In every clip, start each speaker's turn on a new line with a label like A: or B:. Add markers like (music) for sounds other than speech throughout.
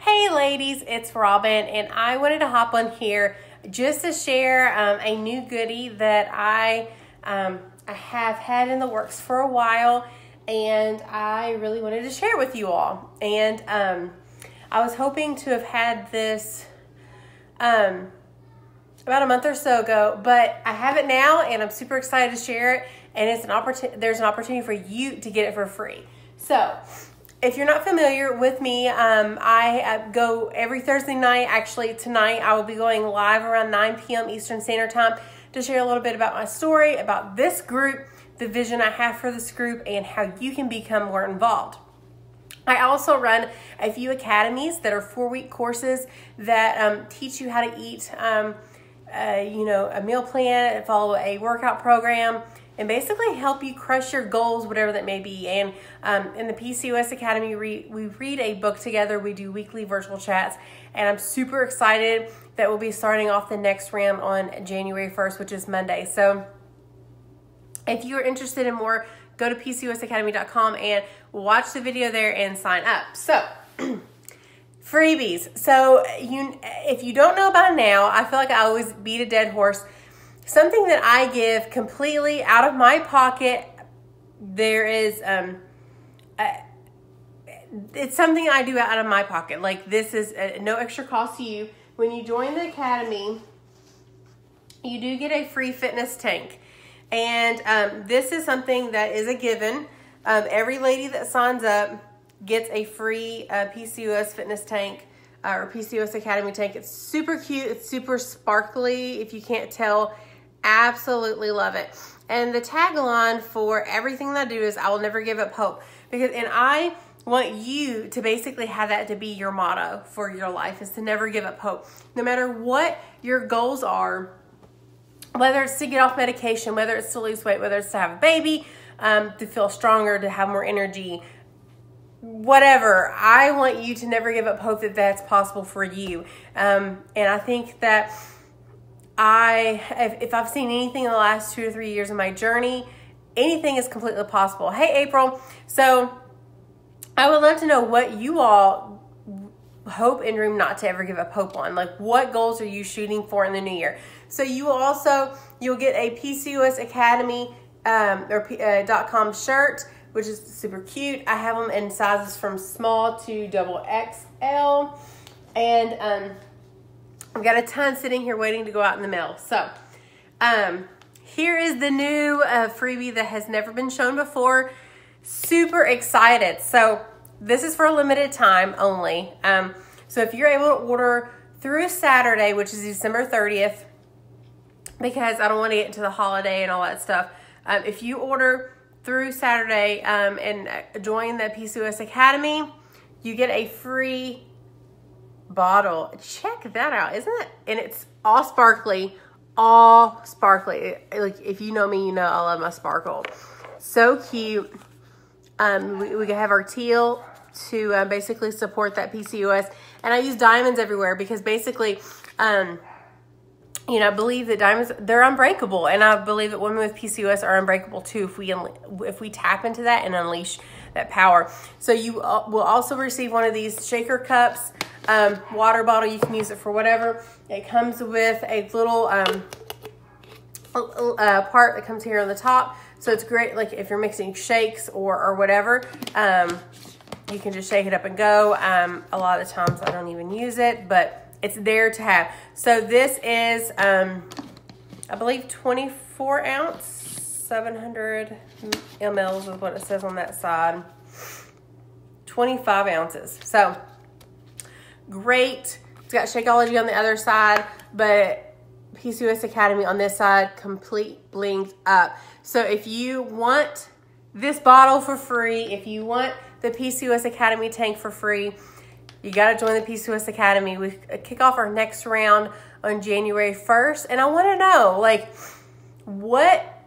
A: Hey ladies, it's Robin, and I wanted to hop on here just to share um, a new goodie that I um, I have had in the works for a while, and I really wanted to share with you all. And um, I was hoping to have had this um, about a month or so ago, but I have it now, and I'm super excited to share it. And it's an opportunity. There's an opportunity for you to get it for free. So if you're not familiar with me, um, I uh, go every Thursday night. Actually, tonight I will be going live around 9 p.m. Eastern Standard Time to share a little bit about my story, about this group, the vision I have for this group, and how you can become more involved. I also run a few academies that are four week courses that um, teach you how to eat, um, uh, you know, a meal plan, follow a workout program, and basically help you crush your goals, whatever that may be. And um, in the PCOS Academy, we, we read a book together. We do weekly virtual chats, and I'm super excited that we'll be starting off the next round on January 1st, which is Monday. So if you're interested in more, go to PCOSacademy.com and watch the video there and sign up. So (clears throat) freebies. So you, if you don't know about now, I feel like I always beat a dead horse something that I give completely out of my pocket. There is, um, a, it's something I do out of my pocket. Like this is a, no extra cost to you. When you join the academy, you do get a free fitness tank. And um, this is something that is a given. Um, every lady that signs up gets a free uh, PCOS fitness tank uh, or PCOS Academy tank. It's super cute. It's super sparkly. If you can't tell, Absolutely love it. And the tagline for everything that I do is I will never give up hope. Because and I want you to basically have that to be your motto for your life is to never give up hope. No matter what your goals are, whether it's to get off medication, whether it's to lose weight, whether it's to have a baby, um, to feel stronger, to have more energy, whatever. I want you to never give up hope that that's possible for you. Um, and I think that I, if, if I've seen anything in the last two or three years of my journey, anything is completely possible. Hey, April. So I would love to know what you all hope and dream not to ever give up hope on. Like, what goals are you shooting for in the new year? So you also, you'll get a PCOS Academy um, or uh, .com shirt, which is super cute. I have them in sizes from small to double XL. And um, I've got a ton sitting here waiting to go out in the mail. So, um, here is the new uh, freebie that has never been shown before. Super excited. So, this is for a limited time only. Um, so, if you're able to order through Saturday, which is December 30th, because I don't want to get into the holiday and all that stuff. Um, if you order through Saturday um, and uh, join the PCOS Academy, you get a free bottle. Check that out. Isn't it? And it's all sparkly, all sparkly. Like if you know me, you know I love my sparkle. So cute. Um, we, we have our teal to uh, basically support that PCOS. And I use diamonds everywhere because basically, um, you know, I believe that diamonds, they're unbreakable. And I believe that women with PCOS are unbreakable too if we, if we tap into that and unleash that power. So you uh, will also receive one of these shaker cups um, water bottle. You can use it for whatever. It comes with a little um, part that comes here on the top. So it's great, like if you're mixing shakes or, or whatever, um, you can just shake it up and go. Um, a lot of times I don't even use it, but it's there to have. So this is, um, I believe 24 ounce, 700 mLs is what it says on that side. 25 ounces. So great. It's got Shakeology on the other side, but PCOS Academy on this side, complete blinged up. So if you want this bottle for free, if you want the PCOS Academy tank for free, you got to join the PCOS Academy. We uh, kick off our next round on January 1st. And I want to know, like, what,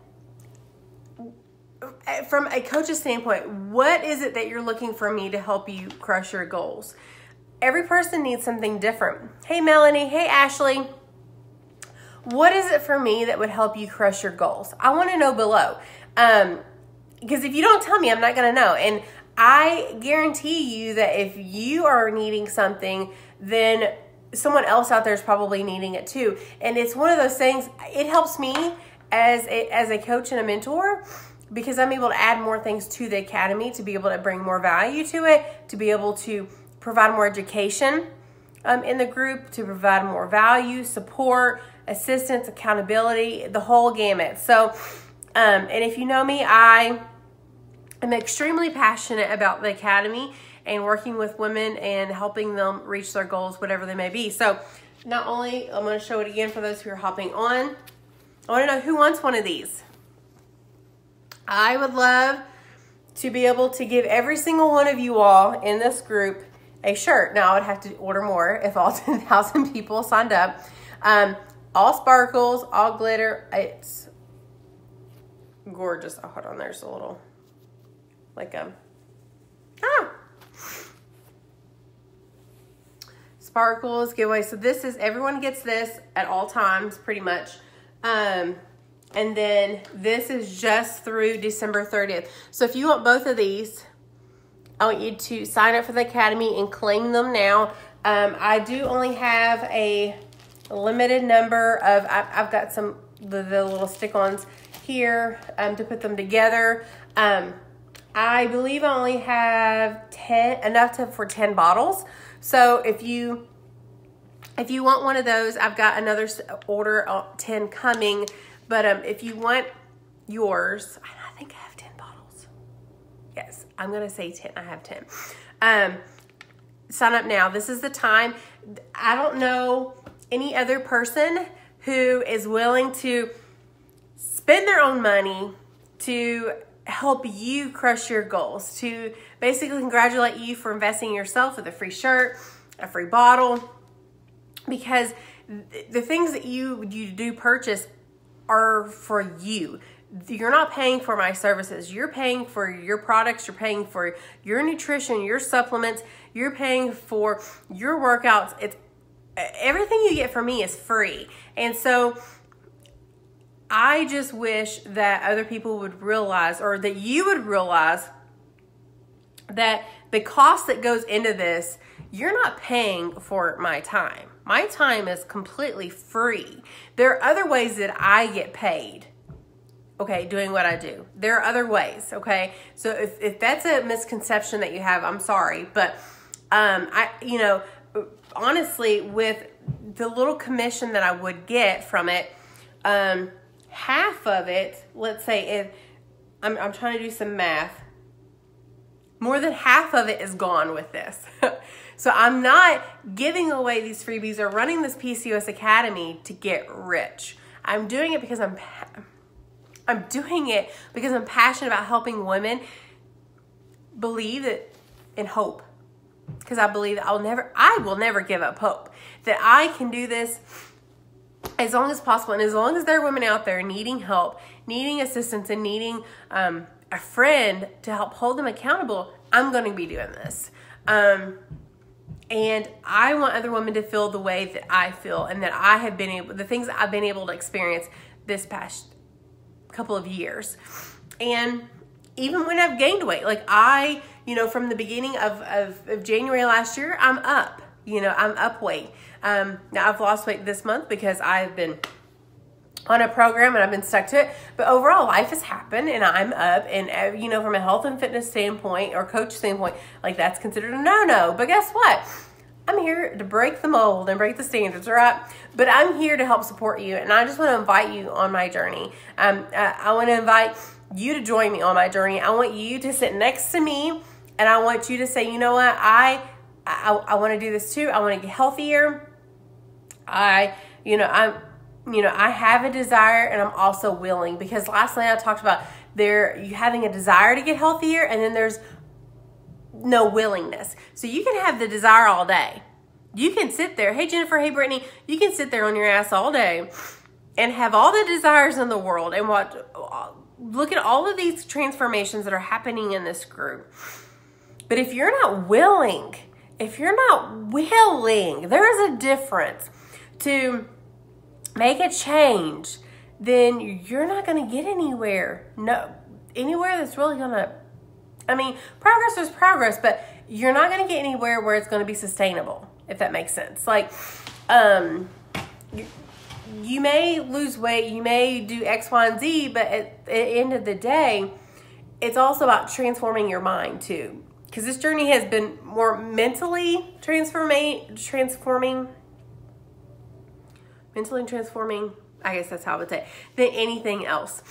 A: uh, from a coach's standpoint, what is it that you're looking for me to help you crush your goals? Every person needs something different. Hey, Melanie. Hey, Ashley. What is it for me that would help you crush your goals? I want to know below. Um, because if you don't tell me, I'm not going to know. And I guarantee you that if you are needing something, then someone else out there is probably needing it too. And it's one of those things, it helps me as a, as a coach and a mentor because I'm able to add more things to the academy to be able to bring more value to it, to be able to provide more education um, in the group, to provide more value, support, assistance, accountability, the whole gamut. So, um, and if you know me, I am extremely passionate about the academy and working with women and helping them reach their goals, whatever they may be. So, not only, I'm going to show it again for those who are hopping on. I want to know who wants one of these. I would love to be able to give every single one of you all in this group a shirt. Now, I would have to order more if all (laughs) 10,000 people signed up. Um, all sparkles, all glitter. It's gorgeous. Oh, hold on. There's a little, like a, um, ah. Sparkles giveaway. So this is, everyone gets this at all times, pretty much. Um, and then this is just through December 30th. So if you want both of these, I want you to sign up for the Academy and claim them now. Um, I do only have a limited number of, I, have got some, the, the little stick-ons here um, to put them together. Um, I believe I only have 10, enough to, for 10 bottles. So if you, if you want one of those, I've got another order, uh, 10 coming but um, if you want yours, I think I have 10 bottles. Yes, I'm to say 10. I have 10. Um, sign up now. This is the time. I don't know any other person who is willing to spend their own money to help you crush your goals, to basically congratulate you for investing in yourself with a free shirt, a free bottle, because the things that you you do purchase are for you. You're not paying for my services. You're paying for your products. You're paying for your nutrition, your supplements. You're paying for your workouts. It's everything you get from me is free. And so I just wish that other people would realize or that you would realize that the cost that goes into this, you're not paying for my time. My time is completely free. There are other ways that I get paid, okay, doing what I do. There are other ways, okay? So if, if that's a misconception that you have, I'm sorry. But, um, I, you know, honestly, with the little commission that I would get from it, um, half of it, let's say if I'm, I'm trying to do some math, more than half of it is gone with this. (laughs) So I'm not giving away these freebies or running this PCOS Academy to get rich. I'm doing it because I'm I'm doing it because I'm passionate about helping women believe that and hope. Because I believe I'll never I will never give up hope. That I can do this as long as possible and as long as there are women out there needing help, needing assistance and needing um, a friend to help hold them accountable, I'm going to be doing this. Um, and I want other women to feel the way that I feel and that I have been able, the things I've been able to experience this past couple of years. And even when I've gained weight, like I, you know, from the beginning of, of, of January last year, I'm up, you know, I'm up weight. Um, now I've lost weight this month because I've been on a program and I've been stuck to it. But overall, life has happened and I'm up. And, uh, you know, from a health and fitness standpoint or coach standpoint, like that's considered a no no. But guess what? I'm here to break the mold and break the standards, right? But I'm here to help support you. And I just want to invite you on my journey. Um, I, I want to invite you to join me on my journey. I want you to sit next to me and I want you to say, you know what? I, I, I want to do this too. I want to get healthier. I, you know, I'm, you know, I have a desire and I'm also willing because last night I talked about there you having a desire to get healthier and then there's no willingness. So you can have the desire all day. You can sit there, hey Jennifer, hey Brittany, you can sit there on your ass all day and have all the desires in the world and what look at all of these transformations that are happening in this group. But if you're not willing, if you're not willing, there is a difference to make a change, then you're not going to get anywhere. No, anywhere that's really going to I mean, progress is progress, but you're not going to get anywhere where it's going to be sustainable, if that makes sense. Like, um, you, you may lose weight, you may do X, Y, and Z, but at the end of the day, it's also about transforming your mind too. Because this journey has been more mentally transforming, transforming, mentally transforming. I guess that's how I would say than anything else.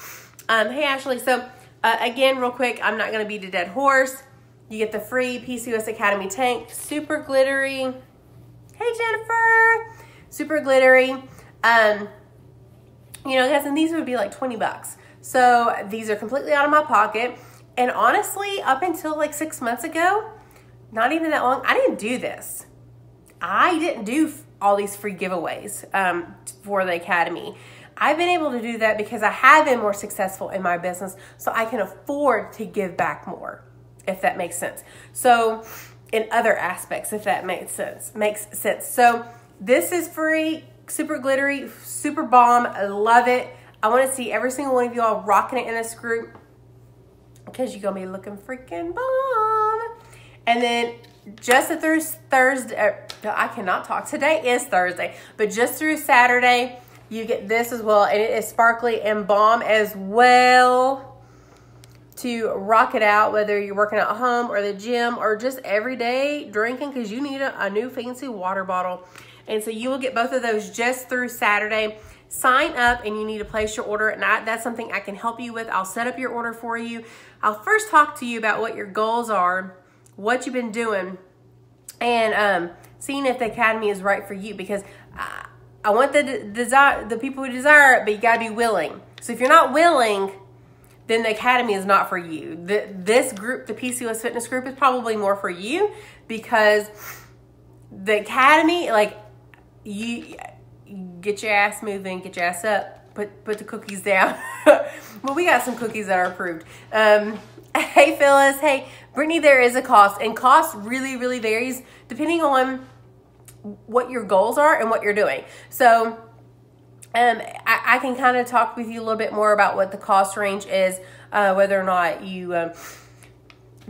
A: Um, hey Ashley, so uh, again, real quick, I'm not going to beat a dead horse. You get the free PCOS Academy tank, super glittery. Hey Jennifer, super glittery. Um, you know, guys, and these would be like 20 bucks. So these are completely out of my pocket. And honestly, up until like six months ago, not even that long, I didn't do this. I didn't do all these free giveaways um, for the Academy. I've been able to do that because I have been more successful in my business, so I can afford to give back more, if that makes sense. So, in other aspects, if that makes sense, makes sense. So, this is free, super glittery, super bomb. I love it. I want to see every single one of you all rocking it in this group because you're gonna be looking freaking bomb. And then just through Thursday, uh, I cannot talk. Today is Thursday, but just through Saturday you get this as well, and it is sparkly and bomb as well to rock it out, whether you're working at home or the gym or just every day drinking because you need a, a new fancy water bottle. And so you will get both of those just through Saturday sign up and you need to place your order and I, that's something I can help you with. I'll set up your order for you. I'll first talk to you about what your goals are, what you've been doing, and um, seeing if the academy is right for you because I, I want the desire, the people who desire it, but you got to be willing. So if you're not willing, then the academy is not for you. The, this group, the PCOS fitness group, is probably more for you because the academy, like you, get your ass moving, get your ass up, put put the cookies down. (laughs) well, we got some cookies that are approved. Um, (laughs) hey Phyllis, hey Brittany, there is a cost, and cost really really varies depending on what your goals are and what you're doing. So um, I, I can kind of talk with you a little bit more about what the cost range is, uh, whether or not you um,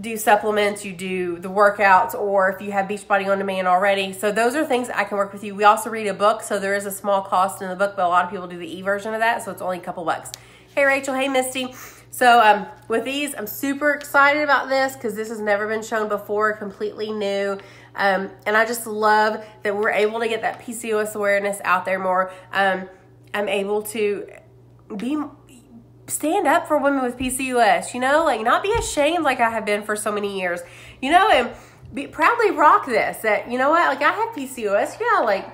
A: do supplements, you do the workouts, or if you have Beachbody on demand already. So those are things I can work with you. We also read a book, so there is a small cost in the book, but a lot of people do the e-version of that, so it's only a couple bucks. Hey Rachel, hey Misty. So um, with these, I'm super excited about this because this has never been shown before, completely new. Um, and I just love that we're able to get that PCOS awareness out there more. Um, I'm able to be stand up for women with PCOS, you know, like not be ashamed like I have been for so many years, you know, and be proudly rock this that, you know what, like I have PCOS. Yeah, like,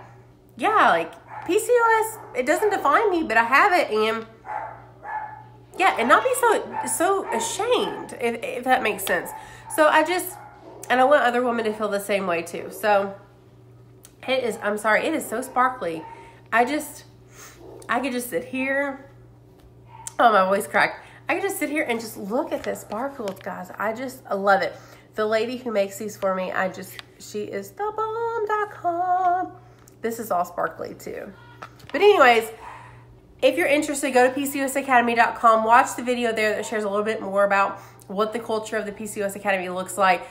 A: yeah, like PCOS, it doesn't define me, but I have it and yeah, and not be so, so ashamed if, if that makes sense. So I just, and I want other women to feel the same way too. So it is, I'm sorry, it is so sparkly. I just, I could just sit here. Oh, my voice cracked. I could just sit here and just look at this sparkles, guys. I just I love it. The lady who makes these for me, I just, she is thebomb.com. This is all sparkly too. But anyways, if you're interested, go to PCOSacademy.com. Watch the video there that shares a little bit more about what the culture of the PCOS Academy looks like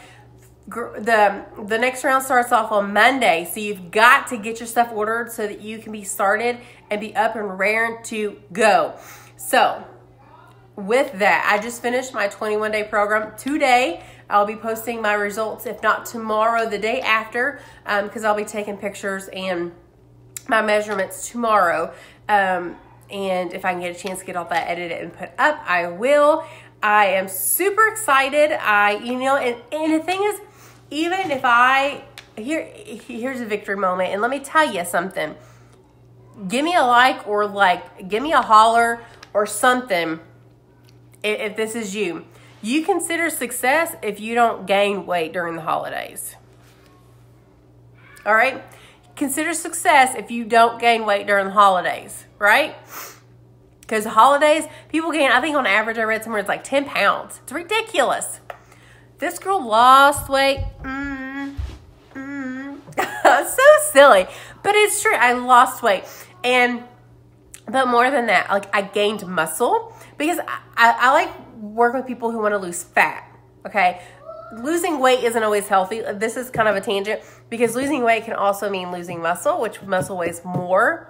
A: the the next round starts off on Monday, so you've got to get your stuff ordered so that you can be started and be up and raring to go. So, with that, I just finished my 21 day program today. I'll be posting my results, if not tomorrow, the day after, because um, I'll be taking pictures and my measurements tomorrow. Um, and if I can get a chance to get all that edited and put up, I will. I am super excited. I, you know, and, and the thing is, even if I here here's a victory moment and let me tell you something. Give me a like or like give me a holler or something if, if this is you. You consider success if you don't gain weight during the holidays. All right? Consider success if you don't gain weight during the holidays, right? Because holidays, people gain, I think on average, I read somewhere it's like 10 pounds. It's ridiculous. This girl lost weight. Mm, mm. (laughs) so silly. But it's true. I lost weight. And, but more than that, like I gained muscle because I, I, I like work with people who want to lose fat. Okay. Losing weight isn't always healthy. This is kind of a tangent because losing weight can also mean losing muscle, which muscle weighs more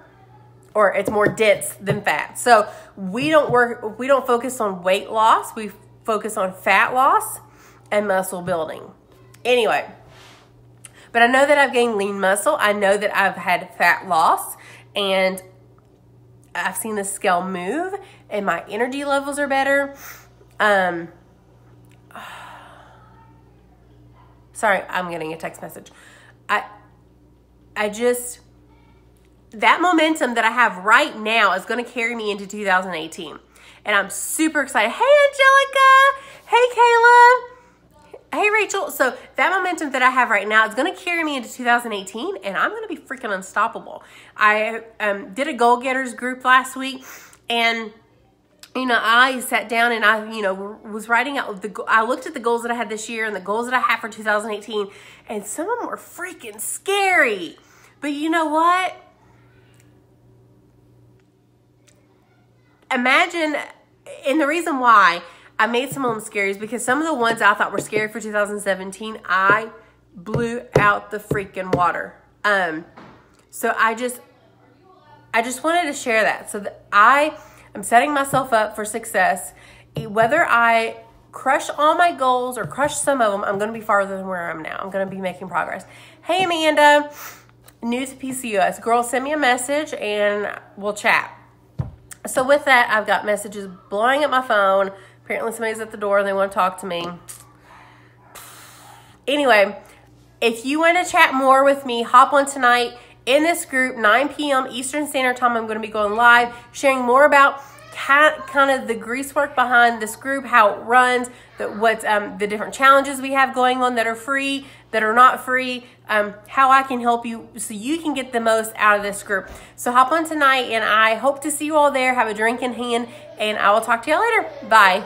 A: or it's more dense than fat. So we don't work, we don't focus on weight loss. We focus on fat loss and muscle building. Anyway, but I know that I've gained lean muscle. I know that I've had fat loss and I've seen the scale move and my energy levels are better. Um, (sighs) sorry, I'm getting a text message. I, I just, that momentum that I have right now is going to carry me into 2018. And I'm super excited. Hey, Angelica. Hey, Kayla. Hey, Rachel. So that momentum that I have right now is going to carry me into 2018, and I'm going to be freaking unstoppable. I um, did a goal getters group last week, and you know, I sat down and I, you know, was writing out the. I looked at the goals that I had this year and the goals that I have for 2018, and some of them were freaking scary. But you know what? Imagine, and the reason why I made some of them scary because some of the ones I thought were scary for 2017, I blew out the freaking water. Um, so I just, I just wanted to share that. So that I am setting myself up for success. Whether I crush all my goals or crush some of them, I'm going to be farther than where I'm now. I'm going to be making progress. Hey, Amanda, new to PCOS. Girl, send me a message and we'll chat. So with that, I've got messages blowing up my phone Apparently somebody's at the door and they want to talk to me. Anyway, if you want to chat more with me, hop on tonight in this group, 9 p.m. Eastern Standard Time. I'm going to be going live, sharing more about kind of the grease work behind this group, how it runs, the, what's um, the different challenges we have going on that are free, that are not free, um, how I can help you so you can get the most out of this group. So hop on tonight, and I hope to see you all there. Have a drink in hand, and I will talk to y'all later. Bye.